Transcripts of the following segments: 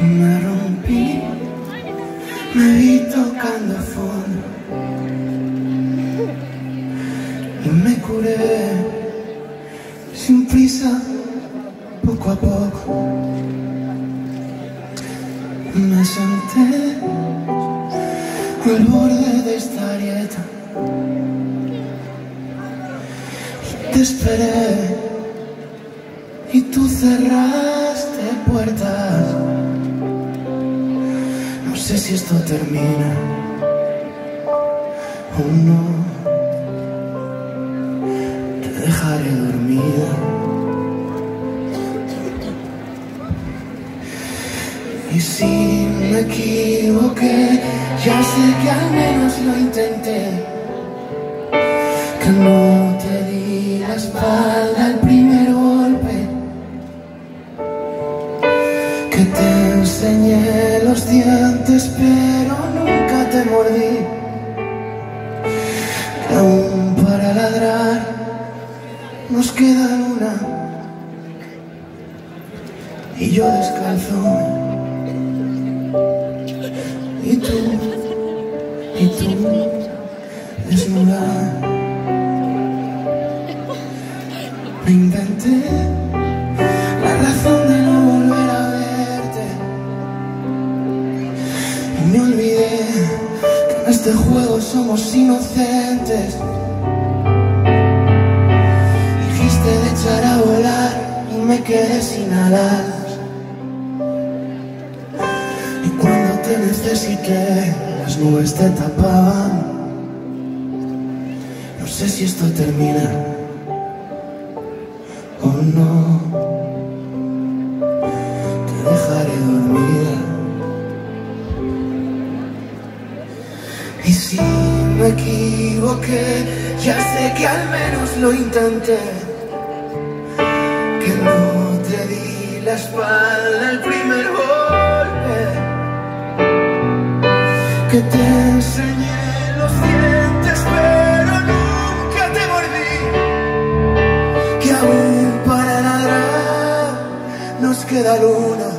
Me rompí, me vi tocando fondo. Y me curé sin prisa, poco a poco. Me senté al borde de esta arieta y te esperé y tú cerraste puertas. No sé si esto termina o no. Te dejaré dormida. Y si me equivoqué, ya sé que al menos lo intenté. Que no te di la espalda al primer los dientes, pero nunca te mordí. Aún para ladrar nos queda luna. Y yo descalzo. Y tú, y tú, desnuda. Me inventé me olvidé que en este juego somos inocentes. Dijiste de echar a volar y me quedé sin alas. Y cuando te necesité, las nubes te tapaban. No sé si esto termina o no. Y si me equivoqué, ya sé que al menos lo intenté. Que no te di la espalda el primer golpe. Que te enseñé los dientes, pero nunca te mordí. Que aún para ladrar nos queda luna.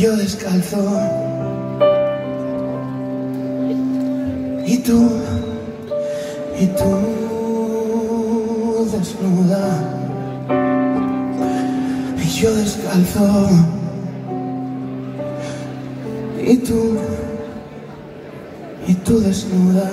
Yo descalzo. Y tú, y tú desnuda. Y yo descalzo. Y tú, y tú desnuda.